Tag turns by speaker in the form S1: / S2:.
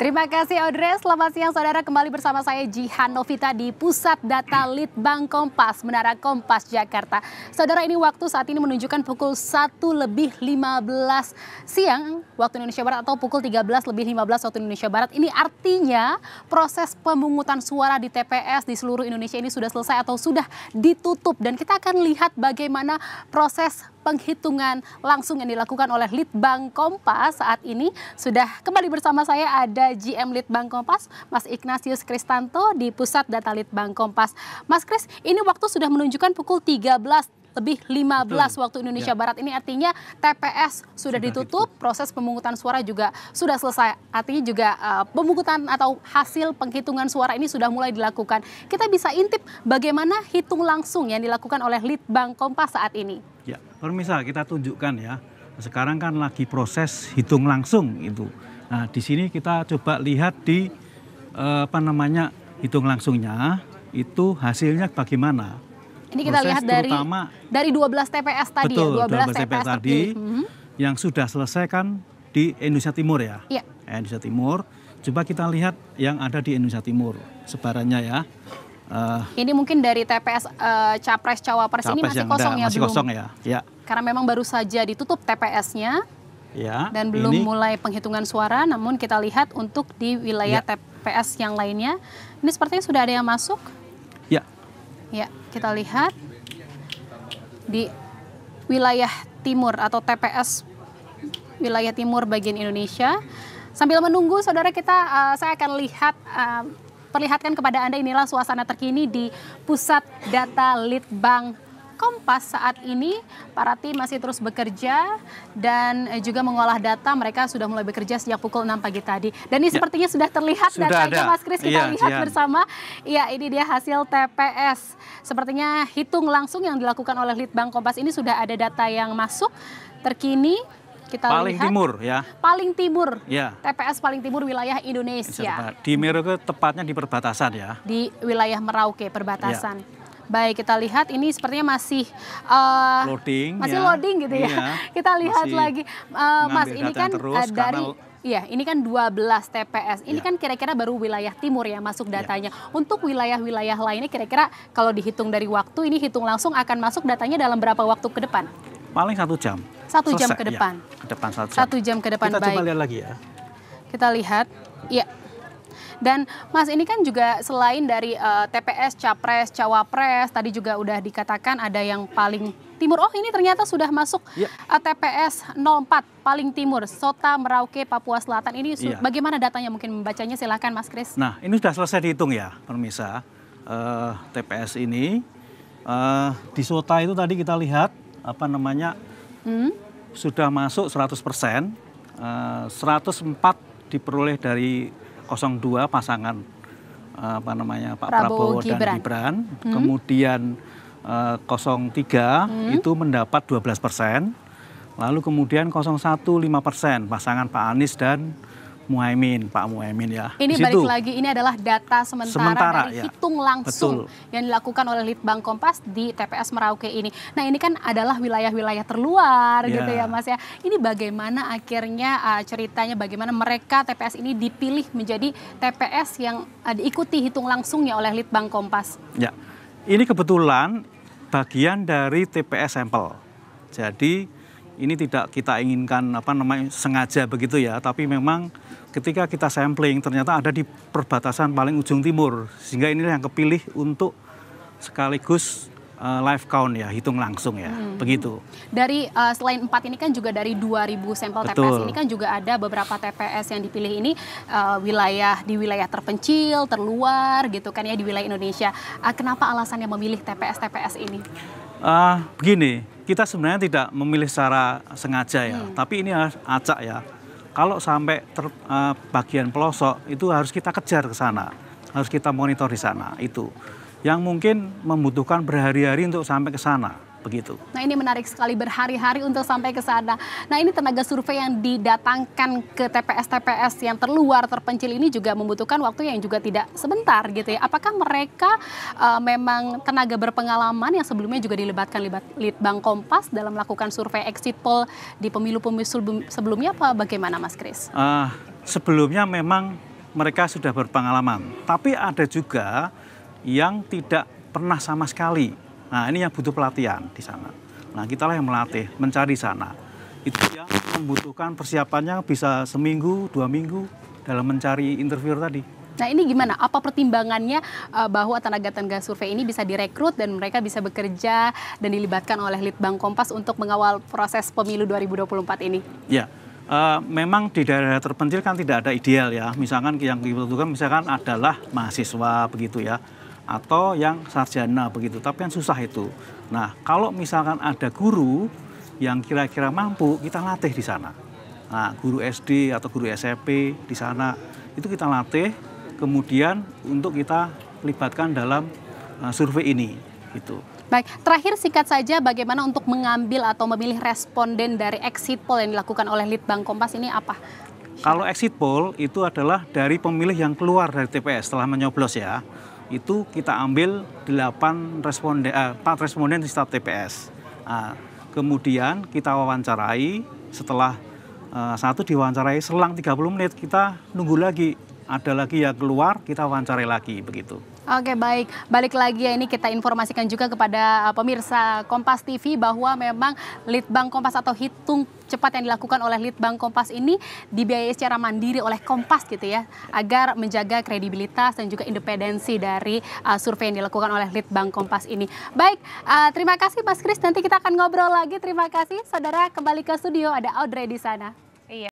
S1: Terima kasih Audrey. Selamat siang saudara. Kembali bersama saya Jihan Novita di Pusat Data Litbang Kompas, Menara Kompas Jakarta. Saudara ini waktu saat ini menunjukkan pukul 1 lebih 15 siang waktu Indonesia Barat atau pukul 13 lebih 15 waktu Indonesia Barat. Ini artinya proses pemungutan suara di TPS di seluruh Indonesia ini sudah selesai atau sudah ditutup. Dan kita akan lihat bagaimana proses penghitungan langsung yang dilakukan oleh Litbang Kompas saat ini. Sudah kembali bersama saya ada GM Litbang Kompas, Mas Ignatius Kristanto di Pusat Data Litbang Kompas. Mas Kris, ini waktu sudah menunjukkan pukul 13 lebih 15 Betul. waktu Indonesia ya. Barat ini artinya TPS sudah, sudah ditutup, ditutup, proses pemungutan suara juga sudah selesai. Artinya juga uh, pemungutan atau hasil penghitungan suara ini sudah mulai dilakukan. Kita bisa intip bagaimana hitung langsung yang dilakukan oleh Litbang Kompas saat ini.
S2: Ya, permisa kita tunjukkan ya. Sekarang kan lagi proses hitung langsung itu. Nah, di sini kita coba lihat di eh, apa namanya hitung langsungnya itu hasilnya bagaimana.
S1: Ini kita Proses lihat dari dari 12 TPS tadi
S2: betul,
S1: ya,
S2: 12, 12 TPS, TPS tadi mm-hmm. yang sudah selesai kan di Indonesia Timur ya. Iya. Indonesia Timur. Coba kita lihat yang ada di Indonesia Timur sebarannya ya.
S1: Uh, ini mungkin dari TPS uh, eh, capres cawapres ini masih kosong
S2: ada,
S1: ya
S2: masih
S1: belum?
S2: kosong ya. Ya.
S1: Karena memang baru saja ditutup TPS-nya. Ya. Dan belum ini, mulai penghitungan suara, namun kita lihat untuk di wilayah ya. TPS yang lainnya, ini sepertinya sudah ada yang masuk.
S2: Ya.
S1: Ya, kita lihat di wilayah timur atau TPS wilayah timur bagian Indonesia. Sambil menunggu, saudara kita, uh, saya akan lihat uh, perlihatkan kepada Anda inilah suasana terkini di Pusat Data Litbang Kompas saat ini para tim masih terus bekerja dan juga mengolah data. Mereka sudah mulai bekerja sejak pukul 6 pagi tadi. Dan ini ya. sepertinya sudah terlihat sudah datanya ada. Mas Kris kita iya, lihat iya. bersama. Iya, ini dia hasil TPS. Sepertinya hitung langsung yang dilakukan oleh Litbang Kompas ini sudah ada data yang masuk terkini kita
S2: paling
S1: lihat,
S2: timur ya.
S1: Paling timur. Ya. TPS paling timur wilayah Indonesia.
S2: Di Merauke tepatnya di perbatasan ya.
S1: Di wilayah Merauke perbatasan. Ya. Baik, kita lihat ini sepertinya masih uh,
S2: loading,
S1: masih ya. loading gitu ya. Iya, kita lihat lagi, uh, Mas ini kan terus, uh, dari Iya, ini kan 12 TPS. Ini ya. kan kira-kira baru wilayah timur ya masuk iya. datanya. Ya. Untuk wilayah-wilayah lainnya kira-kira kalau dihitung dari waktu ini hitung langsung akan masuk datanya dalam berapa waktu ke depan?
S2: Paling satu jam.
S1: Satu jam ke depan.
S2: Ya, ke depan satu jam.
S1: Satu jam ke depan.
S2: Kita
S1: baik.
S2: coba lihat lagi ya.
S1: Kita lihat. Iya. Dan Mas ini kan juga selain dari uh, TPS, Capres, Cawapres, tadi juga udah dikatakan ada yang paling timur. Oh ini ternyata sudah masuk ya. uh, TPS 04 paling timur, Sota, Merauke, Papua Selatan. Ini ya. bagaimana datanya mungkin membacanya silahkan Mas Kris.
S2: Nah ini sudah selesai dihitung ya, permisa. Uh, TPS ini uh, di Sota itu tadi kita lihat apa namanya hmm? sudah masuk 100 persen, uh, 104 diperoleh dari 02 pasangan uh, apa namanya Pak Prabowo, Prabowo Gibran. dan Gibran, hmm? kemudian uh, 03 hmm? itu mendapat 12 persen, lalu kemudian 01 5 persen pasangan Pak Anies dan Muhaimin, Pak Muhaimin ya.
S1: Ini balik lagi, ini adalah data sementara, sementara dari ya. hitung langsung Betul. yang dilakukan oleh Litbang Kompas di TPS Merauke ini. Nah ini kan adalah wilayah-wilayah terluar ya. gitu ya Mas ya. Ini bagaimana akhirnya uh, ceritanya bagaimana mereka TPS ini dipilih menjadi TPS yang uh, diikuti hitung langsungnya oleh Litbang Kompas?
S2: Ya, ini kebetulan bagian dari TPS sampel. Jadi ini tidak kita inginkan apa namanya sengaja begitu ya, tapi memang ketika kita sampling ternyata ada di perbatasan paling ujung timur, sehingga inilah yang kepilih untuk sekaligus uh, live count ya, hitung langsung ya, hmm. begitu.
S1: Dari uh, selain empat ini kan juga dari 2000 sampel Betul. TPS ini kan juga ada beberapa TPS yang dipilih ini uh, wilayah di wilayah terpencil, terluar gitu kan ya di wilayah Indonesia. Uh, kenapa alasannya memilih TPS TPS ini?
S2: Uh, begini, kita sebenarnya tidak memilih secara sengaja ya, hmm. tapi ini acak ya. Kalau sampai ter, uh, bagian pelosok itu harus kita kejar ke sana, harus kita monitor di sana itu. Yang mungkin membutuhkan berhari-hari untuk sampai ke sana begitu.
S1: Nah ini menarik sekali berhari-hari untuk sampai ke sana. Nah ini tenaga survei yang didatangkan ke TPS-TPS yang terluar terpencil ini juga membutuhkan waktu yang juga tidak sebentar gitu ya. Apakah mereka uh, memang tenaga berpengalaman yang sebelumnya juga dilibatkan libat Litbang Kompas dalam melakukan survei exit poll di pemilu-pemilu sebelumnya apa bagaimana Mas Kris?
S2: Uh, sebelumnya memang mereka sudah berpengalaman. Tapi ada juga yang tidak pernah sama sekali. Nah, ini yang butuh pelatihan di sana. Nah, kita lah yang melatih, mencari sana. Itu yang membutuhkan persiapannya bisa seminggu, dua minggu dalam mencari interviewer tadi.
S1: Nah ini gimana? Apa pertimbangannya uh, bahwa tenaga-tenaga survei ini bisa direkrut dan mereka bisa bekerja dan dilibatkan oleh Litbang Kompas untuk mengawal proses pemilu 2024 ini?
S2: Ya, uh, memang di daerah terpencil kan tidak ada ideal ya. Misalkan yang dibutuhkan misalkan adalah mahasiswa begitu ya atau yang sarjana begitu. Tapi yang susah itu. Nah, kalau misalkan ada guru yang kira-kira mampu, kita latih di sana. Nah, guru SD atau guru SMP di sana itu kita latih kemudian untuk kita libatkan dalam uh, survei ini gitu.
S1: Baik, terakhir singkat saja bagaimana untuk mengambil atau memilih responden dari exit poll yang dilakukan oleh Litbang Kompas ini apa?
S2: Kalau exit poll itu adalah dari pemilih yang keluar dari TPS setelah menyoblos ya. Itu kita ambil 8 responden, eh, 4 responden di setiap TPS. Nah, kemudian kita wawancarai setelah uh, satu diwawancarai selang 30 menit kita nunggu lagi ada lagi yang keluar kita wawancarai lagi begitu.
S1: Oke baik, balik lagi ya ini kita informasikan juga kepada uh, pemirsa Kompas TV bahwa memang Litbang Kompas atau hitung cepat yang dilakukan oleh Litbang Kompas ini dibiayai secara mandiri oleh Kompas gitu ya, agar menjaga kredibilitas dan juga independensi dari uh, survei yang dilakukan oleh Litbang Kompas ini. Baik, uh, terima kasih Mas Kris, nanti kita akan ngobrol lagi. Terima kasih, saudara kembali ke studio ada Audrey di sana.